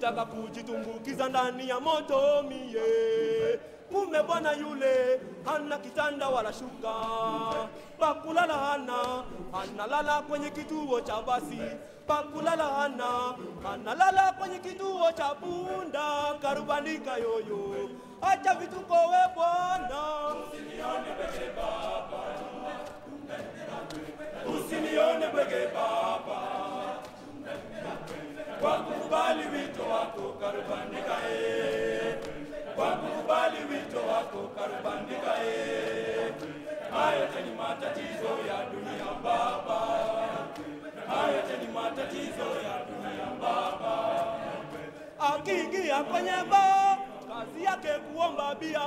nilitaka kujitumbukiza ndani ya moto mie. Kumbe bwana yule hana kitanda wala shuka. Pakulala hana analala kwenye kituo cha basi. Pakulala hana analala kwenye kituo cha punda. Karubandika yoyo acha vituko we bwana. Usinione bwege baba. Kwa wako karubandika eh kwa kukubali wito wako karubandikae haya teni matatizo ya dunia baba. Haya teni matatizo ya dunia baba. Akiingia kwenye baa kazi yake kuomba bia.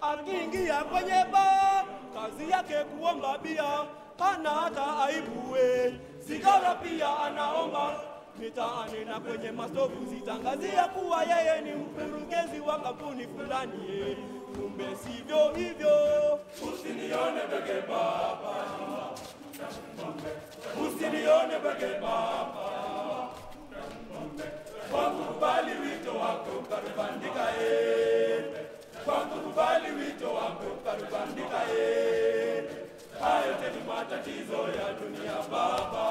Akiingia kwenye baa kazi yake kuomba bia. Kana hata aibuwe sigara pia anaomba mitaani na kwenye mastovu zitangazia kuwa yeye ni mkurugenzi wa kampuni fulani, kumbe sivyo hivyo. Usinione bege baba, usinione bege baba, kwangu kubali wito wako karubandika e, kwangu kubali wito wako karubandika e. Hayo ni matatizo ya dunia baba.